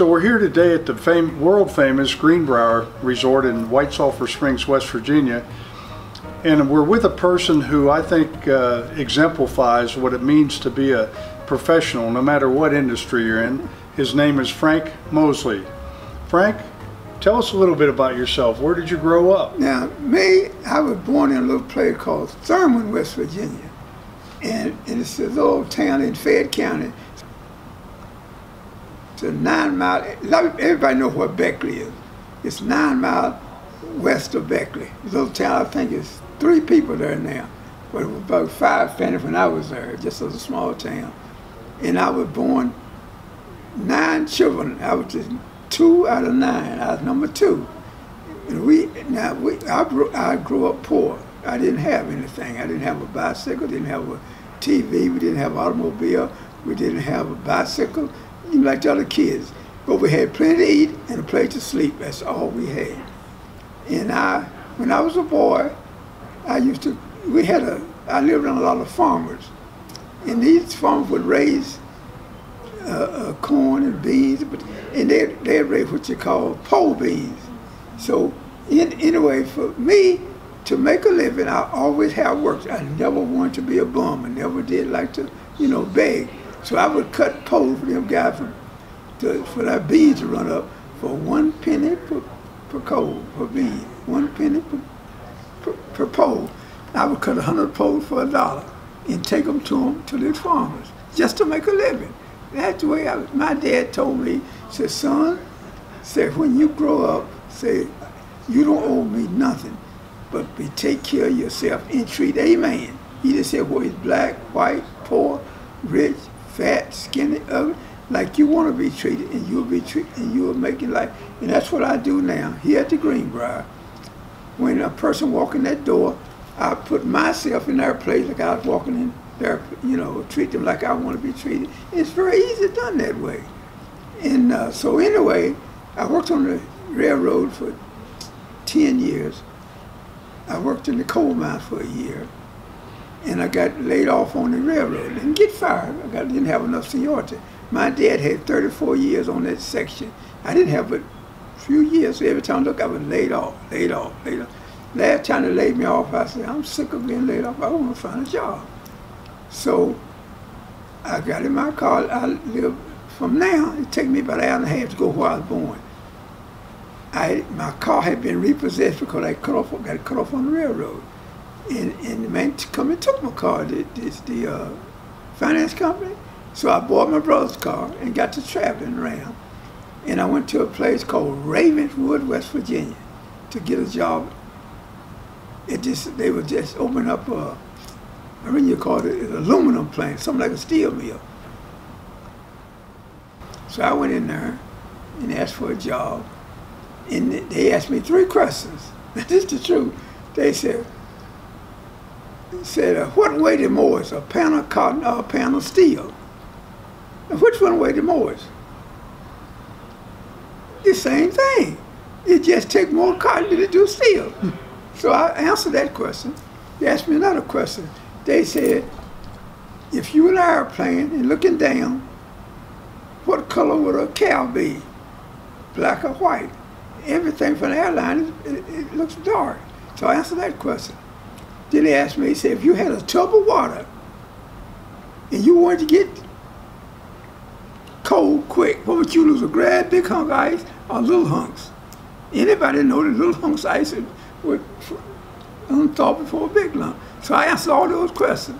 So we're here today at the fam- world famous Greenbrier Resort in White Sulphur Springs, West Virginia. And we're with a person who I think uh, exemplifies what it means to be a professional, no matter what industry you're in. His name is Frank Mosley. Frank, tell us a little bit about yourself. Where did you grow up? Now, me, I was born in a little place called Thurmond, West Virginia. And, and it's a little town in Fayette County. It's a nine mile, everybody knows where Beckley is. It's nine miles west of Beckley. Little town, I think it's three people there now. But it was about five families when I was there, just as a small town. And I was born nine children. I was just two out of nine. I was number two. And we now we I grew, I grew up poor. I didn't have anything. I didn't have a bicycle. Didn't have a TV. We didn't have an automobile. We didn't have a bicycle. Like the other kids. But we had plenty to eat and a place to sleep. That's all we had. And I, when I was a boy, I used to. We had a. I lived on a lot of farmers, and these farmers would raise uh, uh, corn and beans, but and they they raise what you call pole beans. So in, anyway, for me to make a living, I always have worked. I never wanted to be a bum. I never did like to, you know, beg. So I would cut poles for them guys for, to, for that beans to run up for one penny per, per coal, per bean. One penny per, per, per pole. I would cut a hundred poles for a dollar and take them to them to these farmers just to make a living. That's the way I, my dad told me, said, son, said, when you grow up, say, you don't owe me nothing, but be take care of yourself and treat a man. He just said, well, he's black, white, poor, rich, fat, skinny, ugly, like you want to be treated, and you'll be treated, and you'll make it like, and that's what I do now here at the Greenbrier. When a person walk in that door, I put myself in their place like I was walking in there, you know, treat them like I want to be treated. It's very easy done that way. And uh, so anyway, I worked on the railroad for 10 years. I worked in the coal mine for a year. And I got laid off on the railroad. Didn't get fired. I got, didn't have enough seniority. My dad had 34 years on that section. I didn't have but a few years. So every time I look, I was laid off, laid off, laid off. Last time they laid me off, I said, I'm sick of being laid off. I want to find a job. So I got in my car. I live from now. It take me about an hour and a half to go where I was born. I my car had been repossessed because I cut off got cut off on the railroad, and and the man come and took my car. It's the uh, finance company. So I bought my brother's car and got to traveling around, and I went to a place called Ravenswood, West Virginia, to get a job it just they would just open up a I mean you call it an aluminum plant, something like a steel mill. So I went in there and asked for a job. And they asked me three questions. this is the truth. They said, said, uh, what weighted more, a pound of cotton or a pound of steel? And which one weighted more? The same thing. It just takes more cotton than it do steel. So I answered that question. They asked me another question. They said, if you were in an airplane and looking down, what color would a cow be? Black or white? Everything from the airline, it, it looks dark. So I answered that question. Then he asked me, he said, if you had a tub of water and you wanted to get cold quick, what would you lose? A great big hunk ice or little hunks? Anybody know the little hunks ice would unthought before a big lump. So I answered all those questions.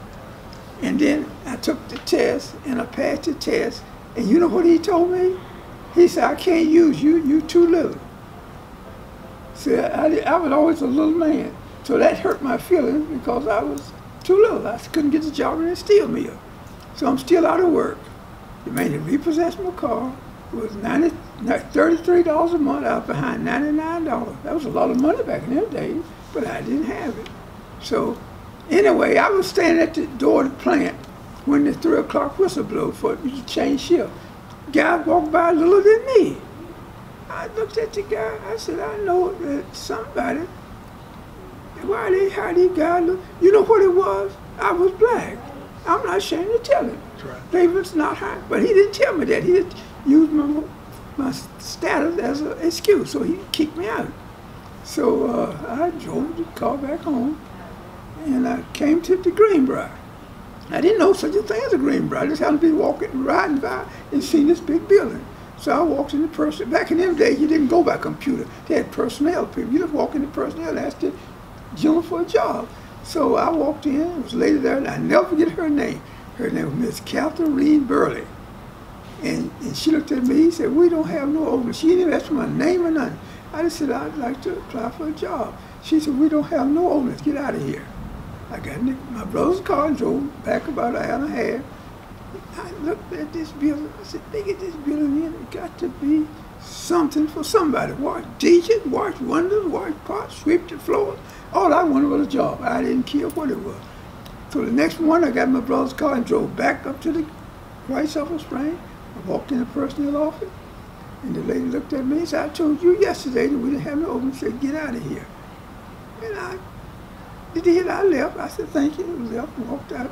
And then I took the test and I passed the test. And you know what he told me? He said, I can't use you, you too little. See, I, I was always a little man. So that hurt my feelings because I was too little. I couldn't get the job in a steel mill. So I'm still out of work. The man that repossessed my car it was 90, $33 a month. I was behind $99. That was a lot of money back in those days, but I didn't have it. So anyway, I was standing at the door of the plant when the 3 o'clock whistle blew for me to change shift. Guy walked by little than me. I looked at the guy. I said, I know that somebody. Why they, how these guys look? You know what it was? I was black. I'm not ashamed to tell it. Right. David's not high. But he didn't tell me that. He used my my status as an excuse, so he kicked me out. So uh, I drove the car back home, and I came to the Greenbrier. I didn't know such a thing as a Greenbrier. I just happened to be walking, riding by, and seeing this big building. So I walked in the person. Back in them days, you didn't go by computer. They had personnel people. You just walk in the personnel and ask the gentleman for a job. So I walked in. It was a lady there, and I never forget her name. Her name was Miss Catherine Reed Burley. And, and she looked at me and said, we don't have no openings. She didn't ask for my name or nothing. I just said, I'd like to apply for a job. She said, we don't have no openings. Get out of here. I got in my brother's car and drove back about an hour and a half. I looked at this building. I said, look at this building here. It got to be something for somebody. Wash dishes, wash windows, wash pots, sweep the floors. All I wanted was a job. I didn't care what it was. So the next morning, I got my brother's car and drove back up to the White Sulphur Spring. I walked in the personnel office, and the lady looked at me and said, I told you yesterday that we didn't have no open. She said, get out of here. And I did. I left. I said, thank you. I left and walked out.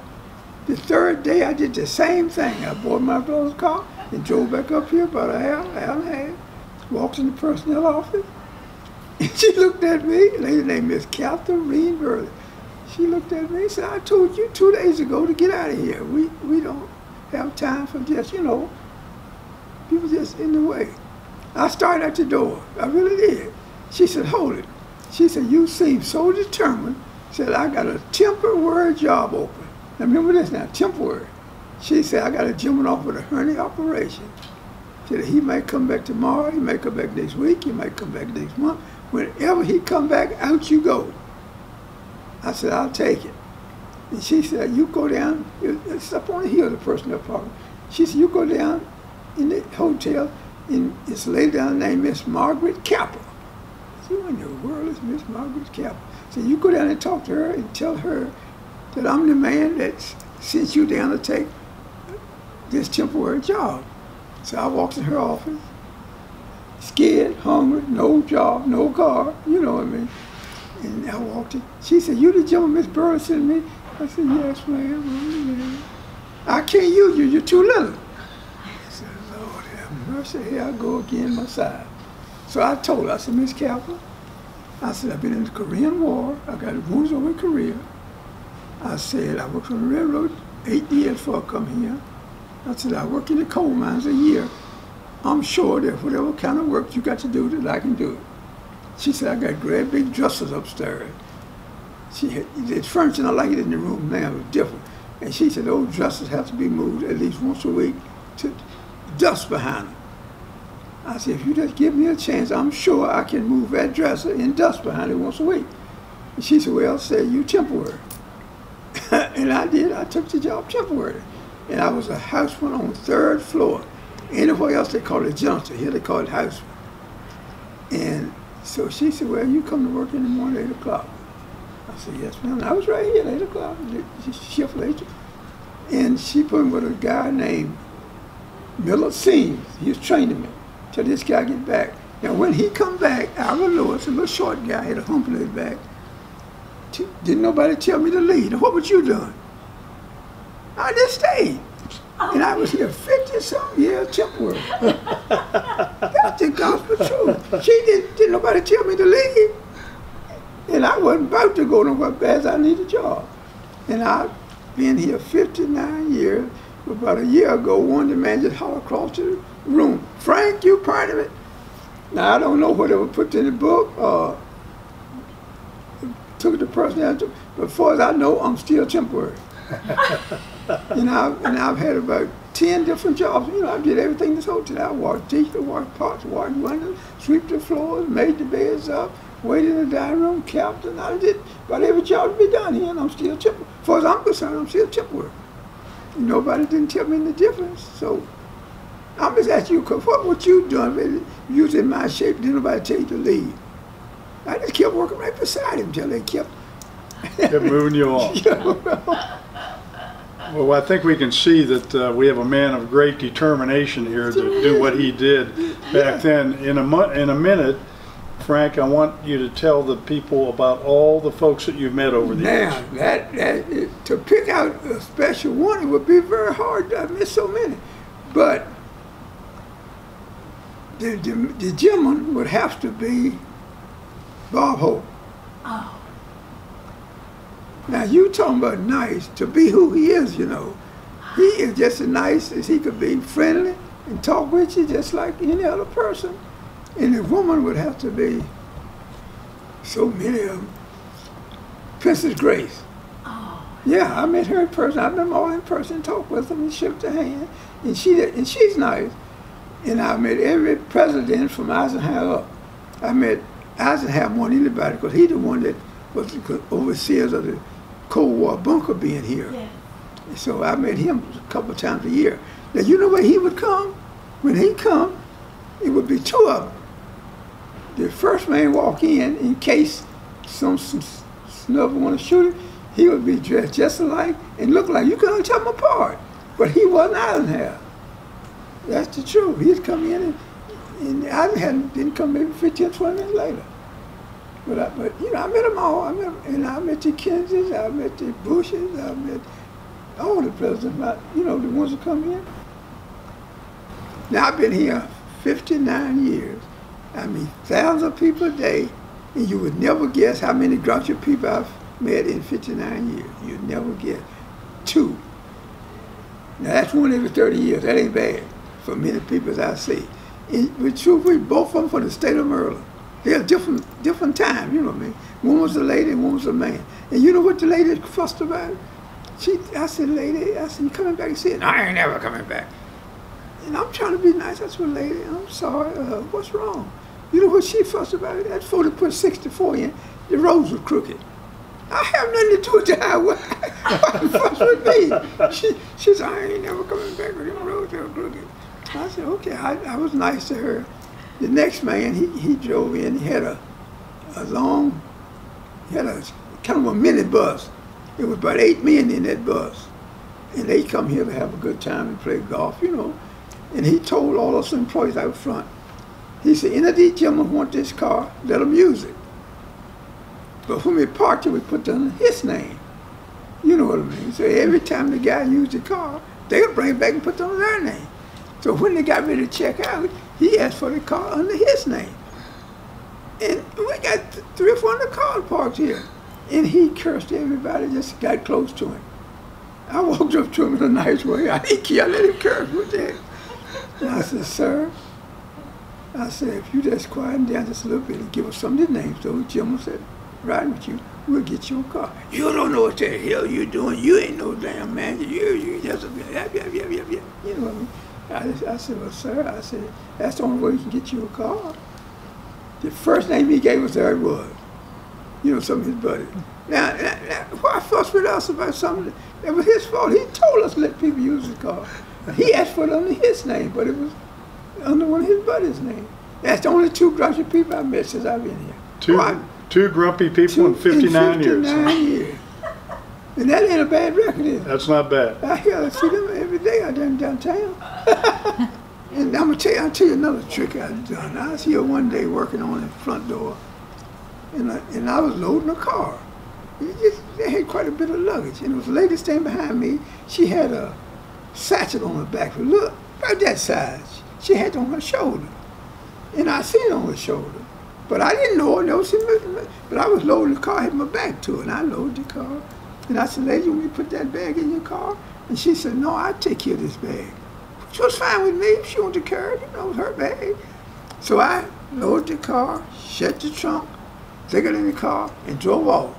The third day, I did the same thing. I bought my brother's car and drove back up here about an hour, hour and a half. Walked in the personnel office. She looked at me, a lady named Miss Catherine Burley. She looked at me and said, I told you two days ago to get out of here. We, we don't have time for just, you know, people just in the way. I started at the door. I really did. She said, hold it. She said, you seem so determined. Said, I got a temporary job open. Now remember this now, temporary. She said, I got a gentleman off with a hernia operation. He might come back tomorrow, he might come back next week, he might come back next month. Whenever he come back, out you go. I said, I'll take it. And she said, you go down, it's up on the hill, the personal apartment. She said, you go down in the hotel, and it's a lady down there named Miss Margaret Capper. I said, what in the world is Miss Margaret Capper? So you go down and talk to her and tell her that I'm the man that sent you down to take this temporary job. So I walked in her office, scared, hungry, no job, no car, you know what I mean. And I walked in. She said, you the gentleman Miss Burris sent me? I said, yes, ma'am. I can't use you. You're too little. I said, Lord have mercy. Here I go again, my side. So I told her, I said, Miss Capper, I said, I've been in the Korean War. I got wounds over in Korea. I said, I worked on the railroad eight years before I come here. I said, I work in the coal mines a year. I'm sure that whatever kind of work you got to do, that I can do it. She said, I got great big dressers upstairs. She had, the furniture, and I like it in the room now, it was different. And she said, those dressers have to be moved at least once a week to dust behind them. I said, if you just give me a chance, I'm sure I can move that dresser and dust behind it once a week. And she said, well, say you temporary. and I did. I took the job temporary. And I was a houseman on the third floor. Anywhere else they call it janitor. Here they call it houseman. And so she said, well, you come to work in the morning at 8 o'clock. I said, yes, ma'am. I was right here at 8 o'clock, shift later. And she put me with a guy named Miller Seams. He was training me till this guy get back. Now, when he come back, Alvin Lewis, a little short guy, had a hump in his back. Didn't nobody tell me to leave. What was you doing? I just stayed. And I was here 50 some years temporary. That's the gospel truth. She didn't, didn't nobody tell me to leave. And I wasn't about to go nowhere fast. I need a job. And I've been here 59 years. About a year ago, one of the just across the room, Frank, you part of it? Now, I don't know whatever put in the book or took it to personality, but as far as I know, I'm still temporary. you know, and I've had about 10 different jobs. You know, I did everything in this hotel. I washed dishes, washed pots, washed windows, sweep the floors, made the beds up, waited in the dining room, captain. I did about every job to be done here, and I'm still temporary. As far as I'm concerned, I'm still temporary. Nobody didn't tell me the difference. So I'm just asking you, what what you doing? Using my shape, didn't nobody tell you to leave. I just kept working right beside him until they kept kept moving you on. Well, I think we can see that uh, we have a man of great determination here to do what he did back then. In a in a minute, Frank, I want you to tell the people about all the folks that you've met over the now, years. Now, that, that, to pick out a special one, it would be very hard. I've met so many. But the, the, the gentleman would have to be Bob Hope. Oh, Now you talking about nice to be who he is, you know. He is just as nice as he could be, friendly and talk with you just like any other person. And the woman would have to be so many of them. Princess Grace. oh, Yeah, I met her in person. I met them all in person, talked with them and shook their hand. And she and she's nice. And I met every president from Eisenhower up. I met Eisenhower more than anybody because he's the one that was the overseers of the Cold War bunker being here. yes. So I met him a couple of times a year. Now you know where he would come? When he come, it would be two of them. The first man walk in in case some, some snub want to shoot him. He would be dressed just alike and look like you couldn't tell him apart. But he wasn't Eisenhower. That's the truth. He'd come in and, and Eisenhower didn't come maybe 15, 20 minutes later. But, I, but you know, I met them all. I met, and I met the Kennedys, I met the Bushes, I met all the presidents, you know, the ones that come in. Now, I've been here 59 years. I meet thousands of people a day, and you would never guess how many grouchy people I've met in 59 years. You'd never guess. Two. Now, that's one every 30 years. That ain't bad for many people as I see. And, but truthfully, both of them from the state of Maryland. They're different, different times, you know what I mean? One was a lady, and one was a man. And you know what the lady fussed about? She, I said, lady, I said, you coming back? She said, no, I ain't never coming back. And I'm trying to be nice. I said, lady, I'm sorry. Uh, what's wrong? You know what she fussed about? That before they put 64 in, the roads were crooked. I have nothing to do with the highway. Why fuss with me? She, she said, I ain't never coming back with them roads that were crooked. I said, okay. I, I was nice to her. The next man, he, he drove in. He had a, a long, he had a kind of a mini bus. It was about eight men in that bus. And they come here to have a good time and play golf, you know. And he told all those employees out front, he said, any of these gentlemen want this car, let them use it. But when we parked it, we put down his name. You know what I mean? So every time the guy used the car, they would bring it back and put it down their name. So when they got ready to check out, he asked for the car under his name. And we got three or four hundred cars parked here. And he cursed everybody, just got close to him. I walked up to him in a nice way. I didn't care, I let him curse with that. And I said, sir, I said, if you just quiet down just a little bit and give us some of the names, so Jim said, riding with you, we'll get you a car. You don't know what the hell you're doing. You ain't no damn man. You, you just a yap, yap, yap, yap, yap. You know what I mean? I, I said, well, sir, I said, that's the only way we can get you a car. The first name he gave us there was. You know, some of his buddies. Now, now, now why fuss with us about something that was his fault? He told us to let people use his car. He asked for it under his name, but it was under one of his buddies' name. That's the only two grumpy people I've met since I've been here. Two, Why? two grumpy people in 59 years. 59 years. And that ain't a bad record, is it? That's not bad. I hear I see them out downtown. and I'm gonna tell you, I'll tell you another trick I've done. I was here one day working on the front door, and I, and I was loading a car. Just, they had quite a bit of luggage, and it was a lady standing behind me. She had a satchel on her back, look, about that size. She had it on her shoulder, and I seen it on her shoulder. But I didn't know it. In but I was loading the car, had my back to it, and I loaded the car. And I said, lady, will you put that bag in your car? And she said, no, I'll take care of this bag. She was fine with me. She wanted to carry it, you know, it was her bag. So I loaded the car, shut the trunk, took it in the car, and drove off.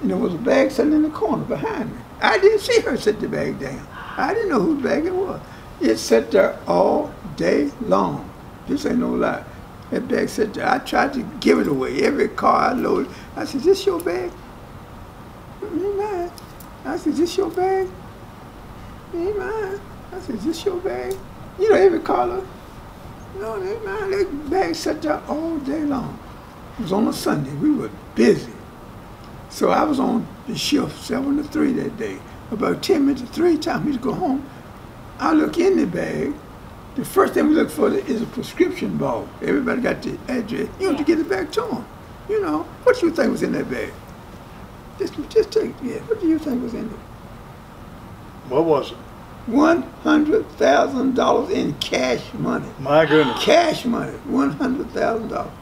And there was a bag sitting in the corner behind me. I didn't see her set the bag down. I didn't know whose bag it was. It sat there all day long. This ain't no lie. That bag sat there. I tried to give it away. Every car I loaded, I said, this your bag? Mm-hmm, Mine. I said, this your bag? Ain't mine. I said, is this your bag? You know, every caller. No, it ain't mine. That bag sat there all day long. It was on a Sunday. We were busy. So I was on the shift, 7 to 3 that day. About 10 minutes to 3, time me to go home. I look in the bag. The first thing we look for is a prescription ball. Everybody got the address. You have to get it back to them. You know, what do you think was in that bag? Just, just take, yeah, what do you think was in it? What was it? One hundred thousand dollars in cash money. My goodness. Cash money, one hundred thousand dollars.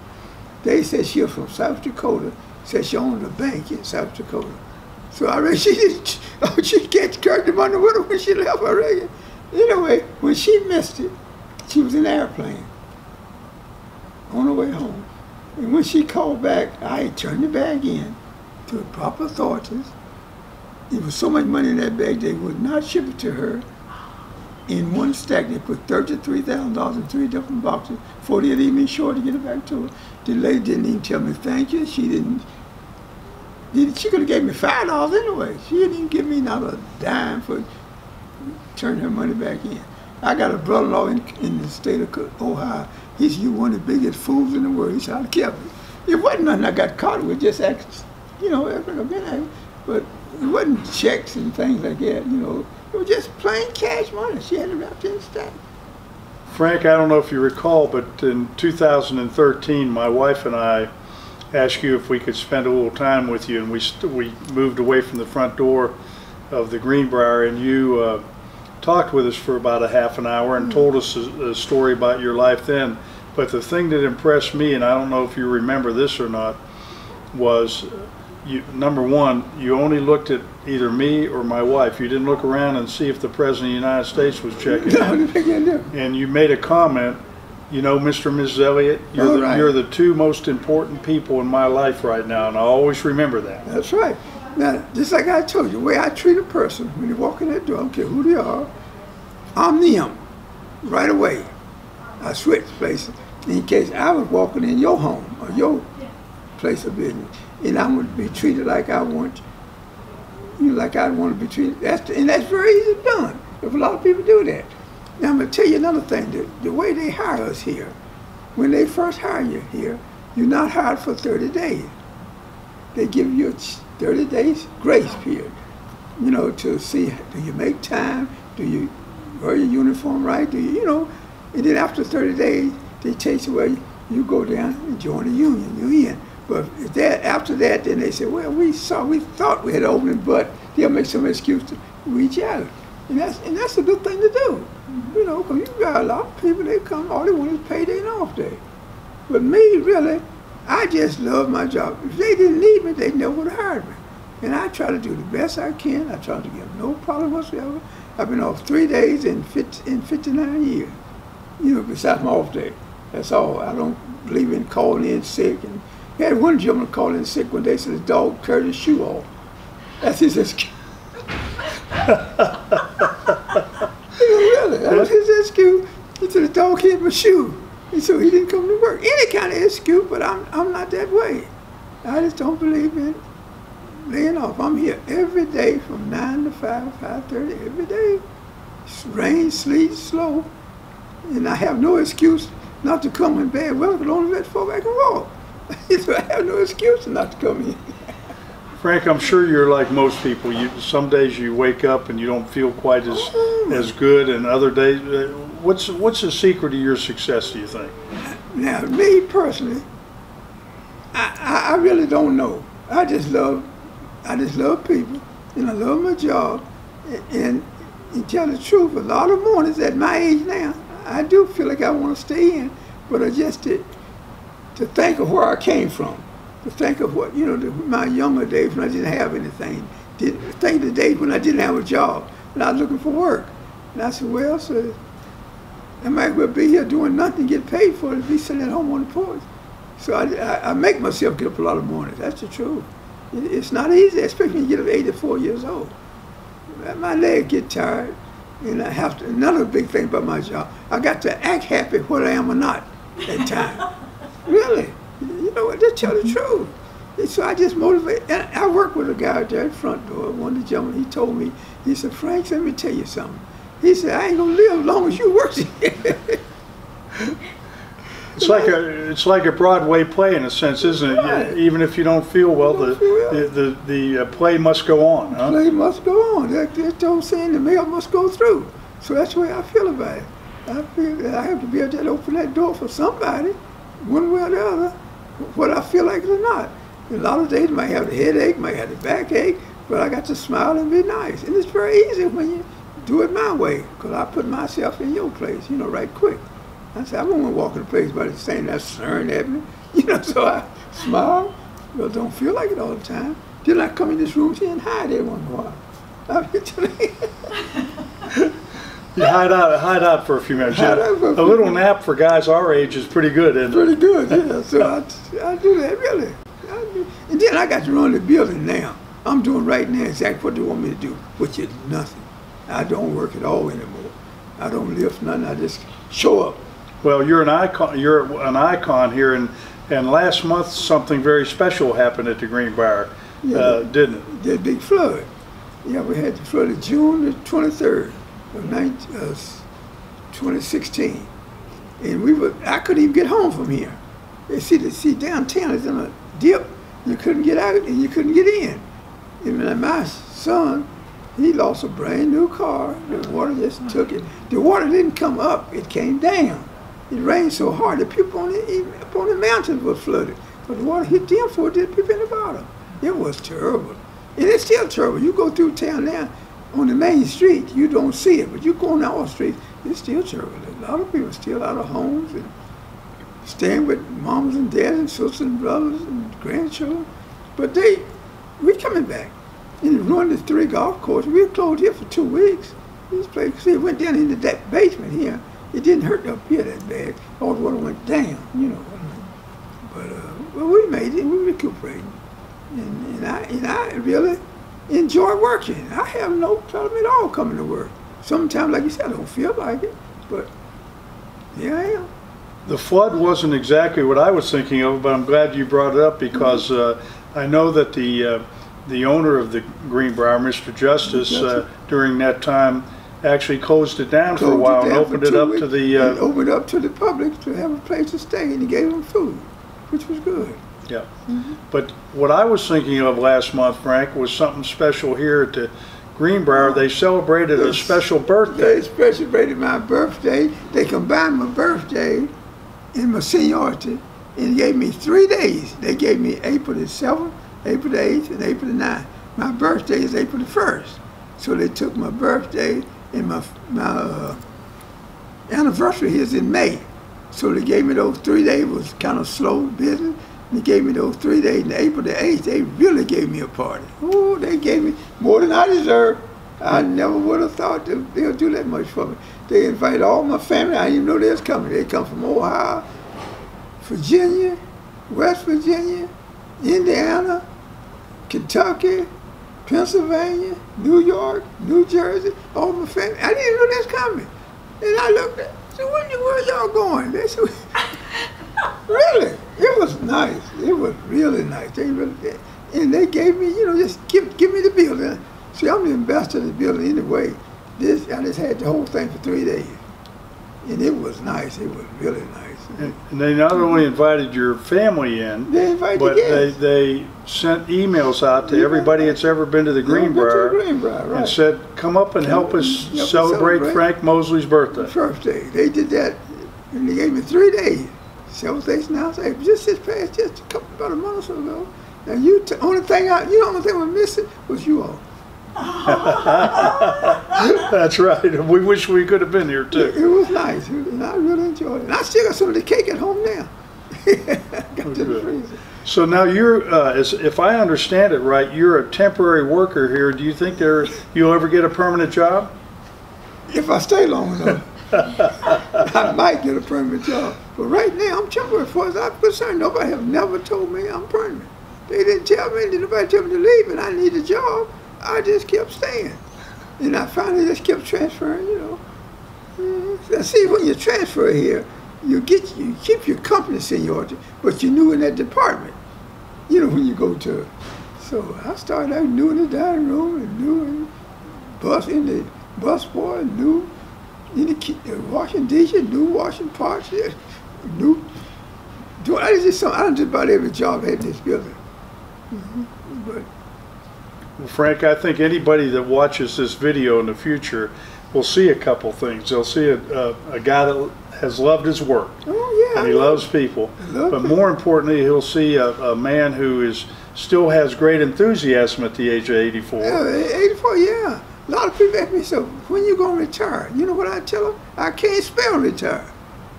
They said she was from South Dakota. Said she owned a bank in South Dakota. So I reckon she didn't, oh, she get the money with her when she left, I reckon. Anyway, when she missed it, she was in an airplane on her way home. And when she called back, I turned the bag in to the proper authorities. There was so much money in that bag, they would not ship it to her in one stack. They put $33,000 in three different boxes 40 of them even sure to get it back to her. The lady didn't even tell me thank you. She didn't. She could have gave me five dollars anyway. She didn't even give me not a dime for turning her money back in. I got a brother-in-law in, in the state of Ohio. He's you one of the biggest fools in the world. He said, I kept it. It wasn't nothing I got caught with, just acts, you know, but it wasn't checks and things like that, you know. It was just plain cash money. She had it wrapped in stack. Frank, I don't know if you recall, but in 2013, my wife and I asked you if we could spend a little time with you, and we we moved away from the front door of the Greenbrier, and you uh, talked with us for about a half an hour and mm -hmm. told us a, a story about your life then. But the thing that impressed me, and I don't know if you remember this or not, was you, number one, you only looked at either me or my wife. You didn't look around and see if the President of the United States was checking. no, And you made a comment, you know, Mr. and Mrs. Elliott, you're, the, right. you're the two most important people in my life right now, and I always remember that. That's right. Now, just like I told you, the way I treat a person when they walk in that door, I don't care who they are, I'm them right away. I switch places in case I was walking in your home or your place of business and I want to be treated like I want, you know, like I want to be treated. That's and that's very easy done. If a lot of people do that. Now I'm gonna tell you another thing. The, the way they hire us here, when they first hire you here, you're not hired for 30 days. They give you a 30 days grace period, you know, to see do you make time, do you wear your uniform right, do you, you know, and then after 30 days, they chase where you go down and join the union. You're in. But that, after that, then they said, well, we saw, we thought we had opened, but they'll make some excuse to reach out. And that's, and that's a good thing to do. You know, because you got a lot of people, they come, all they want is payday and off day. But me, really, I just love my job. If they didn't need me, they never would have hired me. And I try to do the best I can. I try to give no problem whatsoever. I've been off three days in, 50, in 59 years, you know, besides my off day. That's all. I don't believe in calling in sick and he had one gentleman call in sick one day, said his dog carried his shoe off. That's his excuse. really, that was his excuse. He said the dog hit my shoe. And so he didn't come to work. Any kind of excuse, but I'm, I'm not that way. I just don't believe in laying off. I'm here every day from 9 to 5, 5.30, every day. Rain, sleet, slow. And I have no excuse not to come in bad weather, but only let folk I can walk. I have no excuse not to come in. Frank, I'm sure you're like most people. You some days you wake up and you don't feel quite as oh. as good, and other days. Uh, what's what's the secret of your success? Do you think? Now, me personally, I, I really don't know. I just love, I just love people, and I love my job, and, and tell the truth, a lot of mornings at my age now, I do feel like I want to stay in, but I just did to think of where I came from, to think of what, you know, the, my younger days when I didn't have anything, did, think of the days when I didn't have a job and I was looking for work. And I said, well, so I might as well be here doing nothing, get paid for it, be sitting at home on the porch. So I, I, I, make myself get up a lot of mornings. That's the truth. It, it's not easy, especially when you get up 84 years old. My legs get tired, and I have to. Another big thing about my job, I got to act happy whether I am or not at times. Really. You know what? Just tell the truth. And so I just motivate. And I work with a guy out there at the front door. One of the gentlemen, he told me, he said, Frank, let me tell you something. He said, I ain't gonna live as long as you work here. It's like a it's like a Broadway play in a sense, isn't it? Right. Even if you don't feel well, the, feel the, the the uh, play must go on. Huh? Play must go on. That, that's what I'm saying. The mail must go through. So that's the way I feel about it. I feel that I have to be able to open that door for somebody one way or the other, what I feel like it or not. A lot of days I might have a headache, might have a backache, but I got to smile and be nice. And it's very easy when you do it my way, because I put myself in your place, you know, right quick. I said, I won't to walk in a place by the saying that staring at me. You know, so I smile. Well, don't feel like it all the time. Then I come in this room, she and hide every in while. You hide out, hide out for a few minutes. Yeah. a A little nap for guys our age is pretty good, isn't it? Pretty good, yeah. So I, I do that, really. I do. And then I got to run the building now. I'm doing right now exactly what they want me to do, which is nothing. I don't work at all anymore. I don't lift nothing. I just show up. Well, you're an icon. You're an icon here, and and last month something very special happened at the Greenbrier, Yeah. uh, didn't it? That big flood. Yeah, we had the flood of June the 23rd of 19, uh, 2016. And we were, I couldn't even get home from here. You see, the, see downtown is in a dip. You couldn't get out and you couldn't get in. And my son, he lost a brand new car. The water just took it. The water didn't come up, it came down. It rained so hard that people on the, even up on the mountains were flooded. But the water hit them for it did people in the bottom. It was terrible. And it's still terrible. You go through town now, on the main street, you don't see it, but you go on the off street, it's still terrible. A lot of people still out of homes and staying with moms and dads and sisters and brothers and grandchildren. But they, we're coming back. And ruined the three golf courses. We were closed here for two weeks. This place, see, it went down into that basement here. It didn't hurt up here that bad. All the water went down, you know. But uh, well, we made it. We recuperated, and, and I and I really enjoy working. I have no problem at all coming to work. Sometimes, like you said, I don't feel like it, but here I am. The flood wasn't exactly what I was thinking of, but I'm glad you brought it up because uh, I know that the uh, the owner of the Greenbrier, Mr. Justice, uh, during that time actually closed it down for a while and opened it up to the. Uh, opened up to the public to have a place to stay, and he gave them food, which was good. Yeah. But what I was thinking of last month, Frank, was something special here at the Greenbrier. They celebrated a special birthday. They celebrated my birthday. They combined my birthday and my seniority and gave me three days. They gave me April the 7th, April the 8th, and April the 9th. My birthday is April the 1st. So they took my birthday and my, my uh, anniversary is in May. So they gave me those three days. It was kind of slow business. They gave me those three days. And April the 8th, they really gave me a party. Oh, they gave me more than I deserved. I never would have thought that they'll do that much for me. They invite all my family. I didn't even know they was coming. They come from Ohio, Virginia, West Virginia, Indiana, Kentucky, Pennsylvania, New York, New Jersey, all my family. I didn't know they was coming. And I looked at so where y'all going? They said, Really? It was nice. It was really nice. They really. And they gave me, you know, just give give me the building. See, I'm the investor in the building anyway. This I just had the whole thing for three days. And it was nice. It was really nice. And and they not only invited your family in, They invited but the they, they sent emails out to Yeah. everybody that's ever been to the went to the Greenbrier Greenbrier, right. and said, come up and help us Help celebrate celebrate. Frank Mosley's birthday. First day. They did that, and they gave me three days. Several days now. Say, just this past, just a couple, about a month or so ago. Now you, t- only thing I, you know, only thing we're missing was you all. That's right. We wish we could have been here too. it was nice, and I really enjoyed it. And I still got some of the cake at home now. got to the freezer. So now you're, uh, as, if I understand it right, you're a temporary worker here. Do you think there, you'll ever get a permanent job? If I stay long enough, I might get a permanent job. But right now, I'm temporary. As far as I'm concerned, nobody have never told me I'm permanent. They didn't tell me, did nobody tell me to leave, and I need a job. I just kept staying. And I finally just kept transferring, you know. Mhm. See, when you transfer here, you get you keep your company seniority, but you're new in that department. You know, when you go to. So I started out new in the dining room and new in bus in the bus boy, new in the uh, washing dishes, new washing yeah, new. doing. I just some I done just about every job I had in this building. Mhm. But Well, Frank, I think anybody that watches this video in the future will see a couple things. They'll see a, a, a guy that has loved his work oh yeah, and he loves people. love But more importantly, he'll see a, a man who is still has great enthusiasm at the age of 84. Yeah, 84, yeah. A lot of people ask me, so when you gonna retire? You know what I tell them? I can't spell retire.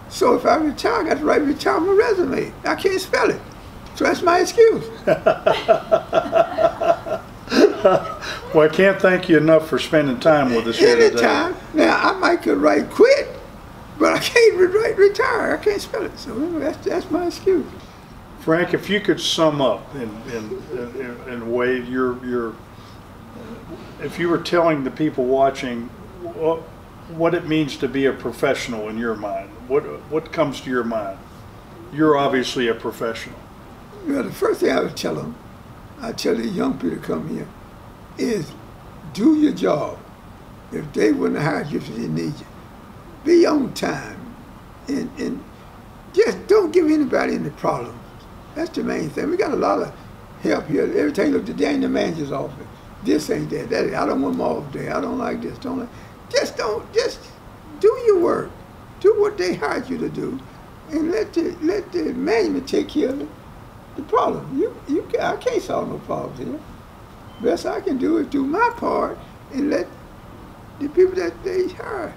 So if I retire, I got to write retire on my resume. I can't spell it. So that's my excuse. Well, I can't thank you enough for spending time with us here today. Anytime. Now I might could write quit, but I can't re- write retire. I can't spell it. So that's that's my excuse. Frank, if you could sum up in, in, in, in a way, your, your, if you were telling the people watching what, what it means to be a professional in your mind, what, what comes to your mind? You're obviously a professional. Well, the first thing I would tell them, I tell the young people to come here, is do your job. If they wouldn't hired you if they need you, be on time, and and just don't give anybody any problems. That's the main thing. We got a lot of help here. Everything look today in the manager's office. This ain't that. That I don't want off there. I don't like this. Don't like. Just don't. Just do your work. Do what they hired you to do, and let the let the management take care of the problem. You, you, I can't solve no problems here. Best I can do is do my part and let the people that they hire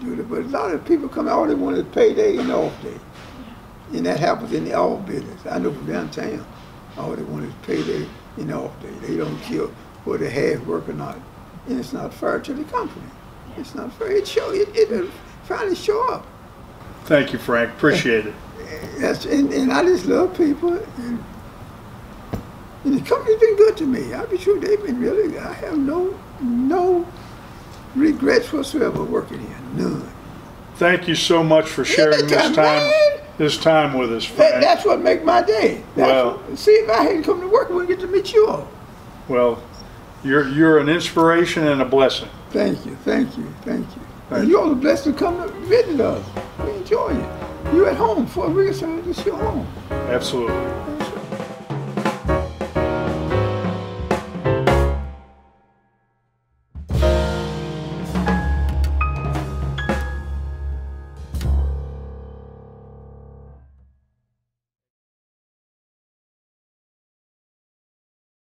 do it. But a lot of people come, all they want is payday and off day. And that happens in the all business. I know from downtown, all they want is payday and off day. They don't care whether they have work or not. And it's not fair to the company. It's not fair. It show, it, it'll finally show up. Thank you, Frank. Appreciate it. That's, and, and I just love people. And, and the company's been good to me. I'll be sure they've been really. I have no no regrets whatsoever working here. None. Thank you so much for sharing this time, man. this time with us, That, that's what make my day. That's Well- what- see, if I hadn't come to work, we wouldn't get to meet you all. Well, you're, you're an inspiration and a blessing. Thank you, thank you, thank you. Thank and you all are blessed to come to visit us. We enjoy it. You're at home for a reason. It's your home. Absolutely.